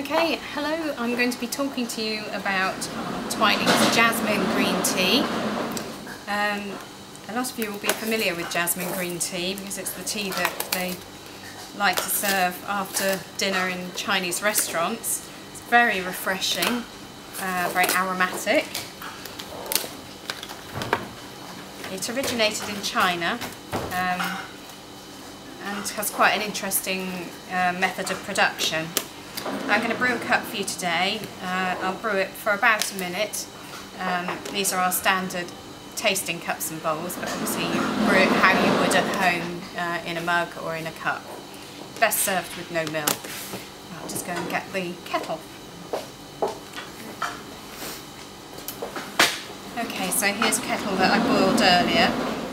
Okay, hello, I'm going to be talking to you about Twinings Jasmine Green Tea. Um, a lot of you will be familiar with jasmine green tea because it's the tea that they like to serve after dinner in Chinese restaurants. It's very refreshing, uh, very aromatic. It originated in China um, and has quite an interesting uh, method of production. I'm going to brew a cup for you today. Uh, I'll brew it for about a minute. Um, these are our standard tasting cups and bowls, but obviously you brew it how you would at home uh, in a mug or in a cup. Best served with no milk. I'll just go and get the kettle. Okay, so here's a kettle that I boiled earlier.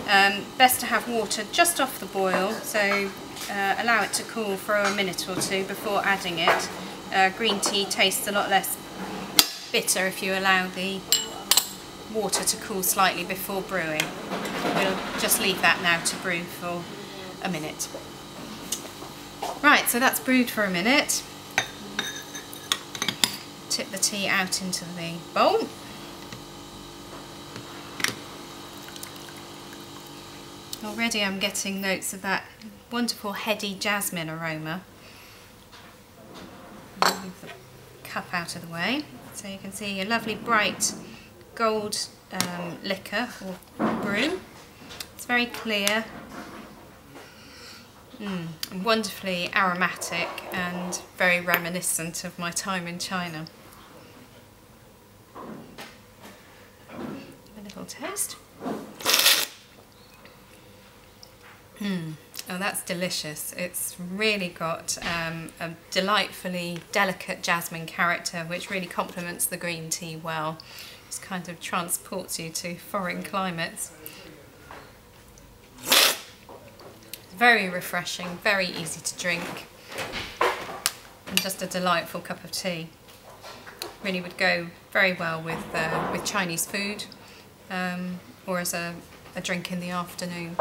Um, best to have water just off the boil, so uh, allow it to cool for a minute or two before adding it. Uh, green tea tastes a lot less bitter if you allow the water to cool slightly before brewing. We'll just leave that now to brew for a minute. Right, so that's brewed for a minute. Tip the tea out into the bowl. Already I'm getting notes of that wonderful heady jasmine aroma. Move the cup out of the way so you can see a lovely bright gold um, liquor or brew. It's very clear, mm, wonderfully aromatic and very reminiscent of my time in China. A little taste. Mm. Oh, that's delicious. It's really got um, a delightfully delicate jasmine character which really complements the green tea well. Just kind of transports you to foreign climates. Very refreshing, very easy to drink and just a delightful cup of tea. Really would go very well with, uh, with Chinese food um, or as a, a drink in the afternoon.